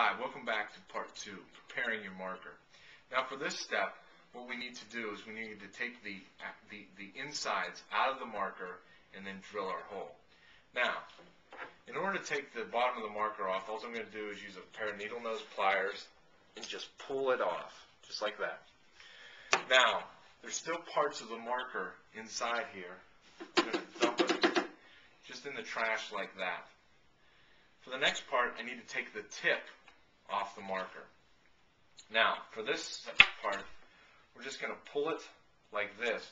Hi, welcome back to part two, preparing your marker. Now for this step, what we need to do is we need to take the, the, the insides out of the marker and then drill our hole. Now, in order to take the bottom of the marker off, all I'm going to do is use a pair of needle nose pliers and just pull it off, just like that. Now, there's still parts of the marker inside here. I'm going to dump it just in the trash like that. For the next part, I need to take the tip off the marker. Now, for this part, we're just going to pull it like this.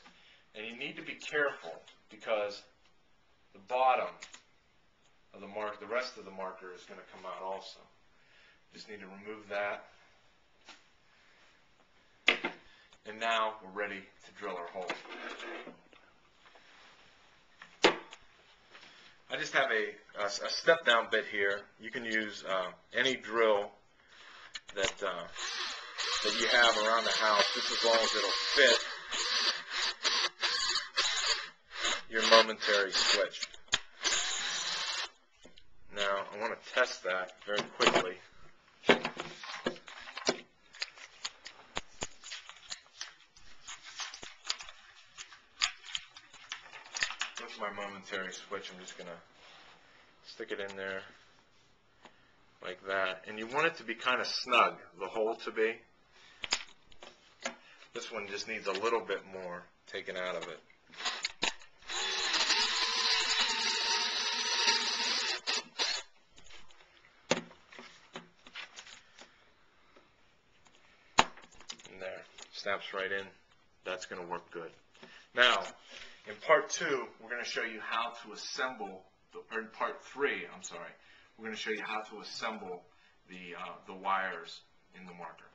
And you need to be careful because the bottom of the mark, the rest of the marker is going to come out also. Just need to remove that. And now we're ready to drill our hole. I just have a, a, a step down bit here. You can use uh, any drill that uh, that you have around the house, just as long as it'll fit your momentary switch. Now, I want to test that very quickly. With my momentary switch, I'm just going to stick it in there like that. And you want it to be kind of snug, the hole to be. This one just needs a little bit more taken out of it. And there, snaps right in. That's going to work good. Now, in part two, we're going to show you how to assemble, the, or in part three, I'm sorry, we're going to show you how to assemble the, uh, the wires in the marker.